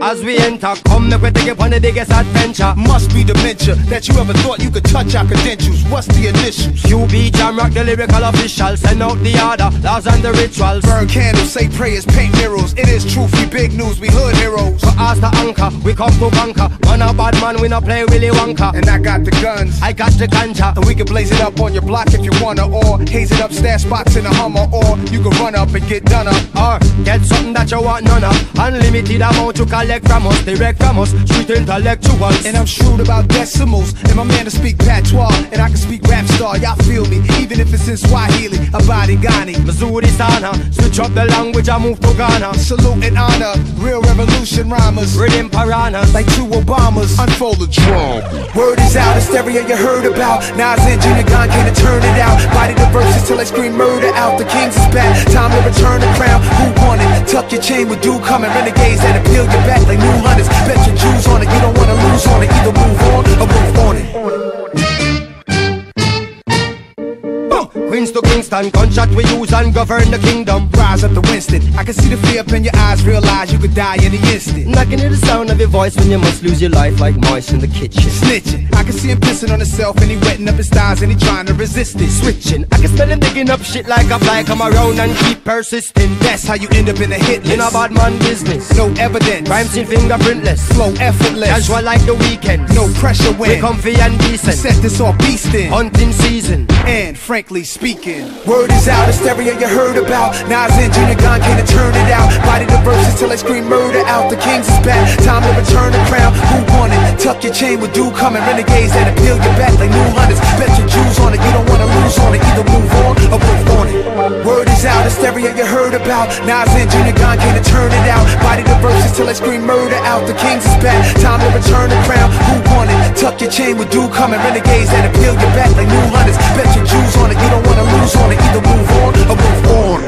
As we enter, come make we take it on the biggest adventure. Must be dementia that you ever thought you could touch our credentials. What's the initials? QB Jam Rock, the lyrical official. Send out the order, laws and the rituals. Burn candles, say prayers, paint mirrors. It is truth, we big news, we hood heroes. For us the anchor, we come to conquer. Man a bad man, we not play Willy Wonka. And I got the guns, I got the ganja. and we can blaze it up on your block if you wanna, or haze it up, stash spots in a Hummer, or you can run up and get done up. Or get something that you want none of. Unlimited amount to collect from us, direct from us, street intellectuals. And I'm shrewd about decimals, and my man to speak patois, and I can speak rap star, y'all feel me, even if it's in Swahili, Habari gani. Mzuri sana, switch up the language, I move to Ghana. Salute and honor, real revolution rhymers, Rhythm piranhas. like two Obamas. Unfold the drum. Word is out, hysteria you heard about. Nas and Gong came to turn it your chain with dude coming. Renegades that appeal your back like new hunters. Bet your Jews on it, you don't wanna lose on it. Either move on to Kingston, gunshot we use and govern the kingdom. Rise up to Winston. I can see the fear up in your eyes, realize you could die any instant. I can hear the sound of your voice when you must lose your life like mice in the kitchen. Snitching. I can see him pissing on himself and he wetting up his thighs and he trying to resist it. Switching, I can smell him digging up shit like a fly. Come around and keep persisting. That's how you end up in a hit list. In a bad man business. No evidence. Crime scene fingerprintless. Flow effortless. Casual like the weekend. No pressure when. comfy and decent. Set this off beastin'. Hunting season. And frankly speaking, word is out, hysteria you heard about. Nas and Junior Gong came to turn it out. Body the verses till I scream murder out. The kings is back, time to return the crown. Who won it? Tuck your chain with dude coming. Renegades that appeal your back like new hunters. Bet your Jews on it, you don't wanna lose on it. Either move on or move on it. Word is out, hysteria you heard about. Nas and Junior Gong came to turn it out. Body the verses till I scream murder out. The kings is back, time to return the crown. Who won it? Tuck your chain with dude coming. Renegades that appeal your back like new hunters. Bet your Jews on it, you don't wanna lose on it. Either move on or move on.